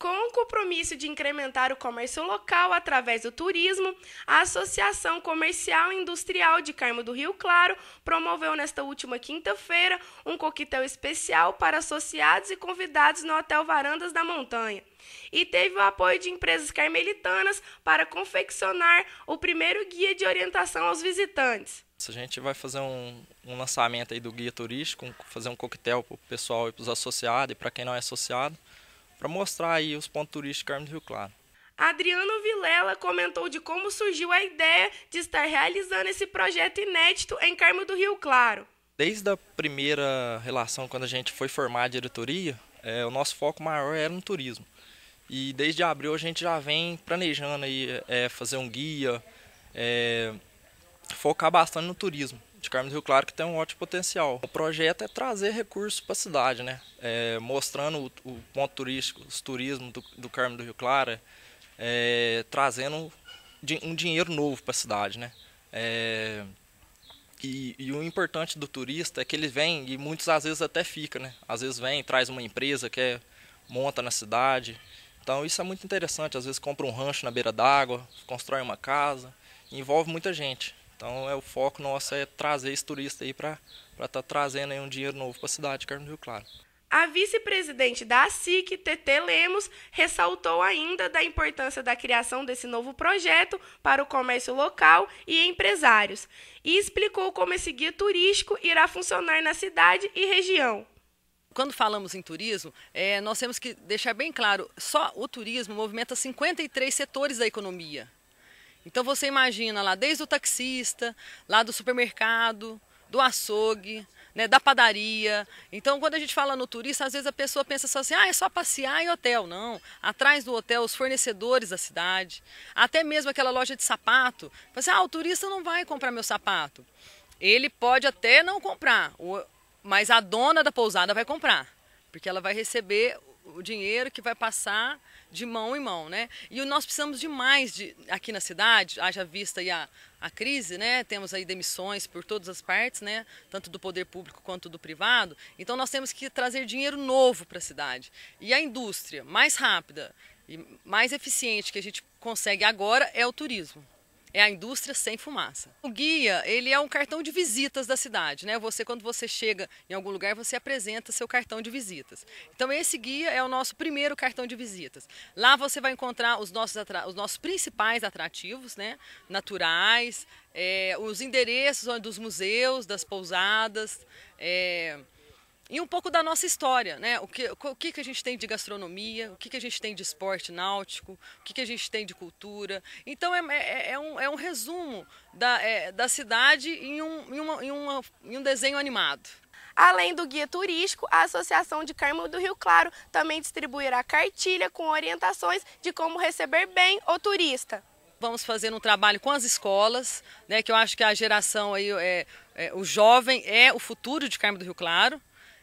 Com o compromisso de incrementar o comércio local através do turismo, a Associação Comercial e Industrial de Carmo do Rio Claro promoveu nesta última quinta-feira um coquetel especial para associados e convidados no Hotel Varandas da Montanha. E teve o apoio de empresas carmelitanas para confeccionar o primeiro guia de orientação aos visitantes. A gente vai fazer um, um lançamento aí do guia turístico, fazer um coquetel para o pessoal e para os associados e para quem não é associado para mostrar aí os pontos turísticos de Carmo do Rio Claro. Adriano Vilela comentou de como surgiu a ideia de estar realizando esse projeto inédito em Carmo do Rio Claro. Desde a primeira relação, quando a gente foi formar a diretoria, é, o nosso foco maior era no turismo. E desde abril a gente já vem planejando aí, é, fazer um guia, é, focar bastante no turismo de Carmo do Rio Claro que tem um ótimo potencial. O projeto é trazer recursos para a cidade, né? É, mostrando o, o, ponto turístico, os turismo do, do Carmo do Rio Claro, é, trazendo um dinheiro novo para a cidade, né? É, e, e, o importante do turista é que ele vem e muitas às vezes até fica, né? Às vezes vem, traz uma empresa que monta na cidade. Então isso é muito interessante. Às vezes compra um rancho na beira d'água, constrói uma casa, envolve muita gente. Então é o foco nosso é trazer esse turista aí para estar tá trazendo aí um dinheiro novo para a cidade de Carmo do Rio Claro. A vice-presidente da ASIC, TT Lemos, ressaltou ainda da importância da criação desse novo projeto para o comércio local e empresários e explicou como esse guia turístico irá funcionar na cidade e região. Quando falamos em turismo, é, nós temos que deixar bem claro, só o turismo movimenta 53 setores da economia. Então você imagina lá, desde o taxista, lá do supermercado, do açougue, né, da padaria. Então, quando a gente fala no turista, às vezes a pessoa pensa só assim, ah, é só passear em hotel. Não. Atrás do hotel, os fornecedores da cidade, até mesmo aquela loja de sapato. Assim, ah, o turista não vai comprar meu sapato. Ele pode até não comprar, mas a dona da pousada vai comprar, porque ela vai receber o dinheiro que vai passar de mão em mão, né? E nós precisamos de mais de, aqui na cidade, haja vista aí a, a crise, né? Temos aí demissões por todas as partes, né? Tanto do poder público quanto do privado. Então nós temos que trazer dinheiro novo para a cidade. E a indústria mais rápida e mais eficiente que a gente consegue agora é o turismo é a indústria sem fumaça. O guia, ele é um cartão de visitas da cidade, né? Você quando você chega em algum lugar, você apresenta seu cartão de visitas. Então esse guia é o nosso primeiro cartão de visitas. Lá você vai encontrar os nossos, os nossos principais atrativos, né? Naturais, é, os endereços dos museus, das pousadas, é, e um pouco da nossa história, né? O que, o que, que a gente tem de gastronomia, o que, que a gente tem de esporte náutico, o que, que a gente tem de cultura. Então é, é, é um, é um resumo da, é, da cidade em um, em, uma, em, uma, em um desenho animado. Além do guia turístico, a Associação de Carmo do Rio Claro também distribuirá cartilha com orientações de como receber bem o turista. Vamos fazer um trabalho com as escolas, né, que eu acho que a geração aí, é, é, o jovem é o futuro de Carmo do Rio Claro.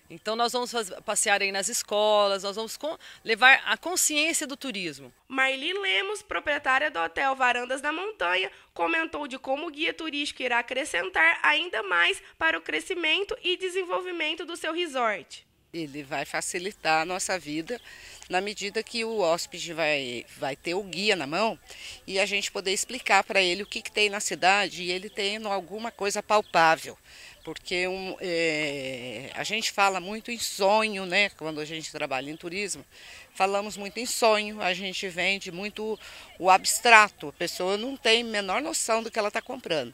Então nós vamos passear aí nas escolas, nós vamos levar a consciência do turismo. Marli Lemos, proprietária do Hotel Varandas da Montanha, comentou de como o guia turístico irá acrescentar ainda mais para o crescimento e desenvolvimento do seu resort. Ele vai facilitar a nossa vida na medida que o hóspede vai, vai ter o guia na mão e a gente poder explicar para ele o que, que tem na cidade e ele tendo alguma coisa palpável porque um, é, a gente fala muito em sonho, né? Quando a gente trabalha em turismo, falamos muito em sonho, a gente vende muito o abstrato, a pessoa não tem menor noção do que ela está comprando.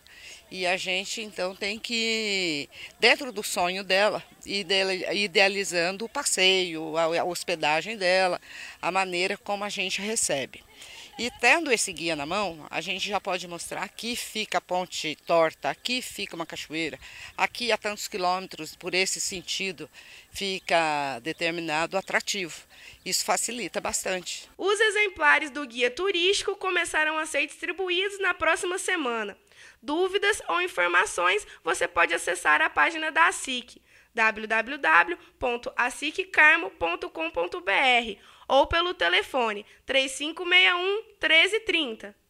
E a gente então tem que, dentro do sonho dela, idealizando o passeio, a hospedagem dela, a maneira como a gente recebe. E tendo esse guia na mão, a gente já pode mostrar aqui fica a ponte torta, aqui fica uma cachoeira, aqui a tantos quilômetros por esse sentido fica determinado atrativo. Isso facilita bastante. Os exemplares do guia turístico começarão a ser distribuídos na próxima semana. Dúvidas ou informações, você pode acessar a página da ASIC www.aciccarmo.com.br ou pelo telefone 3561 1330.